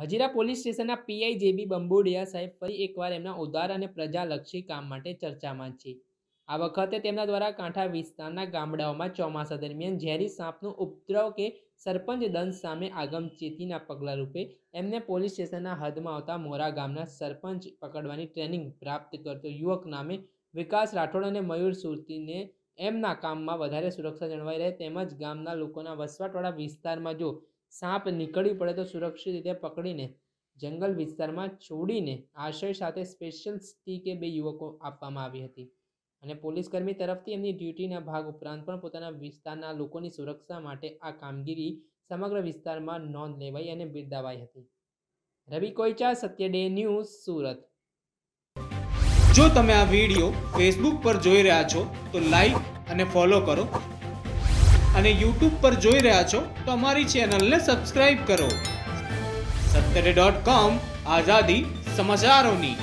Hazira police સ્ટેશનના PI જેબી બંબોડિયા સાહેબ ફરી એકવાર એમના ઉદાર અને પ્રજાલક્ષી કામ માટે ચર્ચામાં છે. આ વખતે તેમના દ્વારા કાંઠા વિસ્તારના ગામડાઓમાં ચોમાસા દરમિયાન ઝેરી સાપનો ઉપદ્રવ કે સરપંચ દંશ સામે આગમચેતીના પગલા રૂપે એમને પોલીસ સ્ટેશનના હદમાં આવતા મોરા ગામના સરપંચ પકડવાની ટ્રેનિંગ પ્રાપ્ત કરતો યુવક નામે વિકાસ રાઠોડ અને મયુર સુરતીને એમના કામમાં વધારે સુરક્ષા જળવાઈ રહે તેમજ ગામના લોકોના વસવાટવાળા વિસ્તારમાં જો સાપ નીકળી પડે તો સુરક્ષિત રીતે પકડીને જંગલ વિસ્તારમાં છોડીને આશય સાથે સ્પેશિયલ સ્ટીકે બે યુવકો આપવામાં આવી હતી. અને પોલીસકર્મી તરફથી એમની ડ્યુટીના ભાગ ઉપરાંત પણ પોતાના વિસ્તારના લોકોની સુરક્ષા માટે આ કામગીરી સમગ્ર વિસ્તારમાં નોંધ લેવાઈ અને બિરદાવાઈ હતી. Ravi Koicha Satya day news, Surat. જો તમે આ વીડિયો ફેસબુક પર જોઈ રહ્યા છો તો લાઈક અને ફોલો કરો. અને યુટ્યુબ પર જોઈ રહ્યા છો તો અમારી ચેનલને સબસ્ક્રાઇબ કરો. સત્તરે ડોટ કોમ આઝાદી સમાચારોની.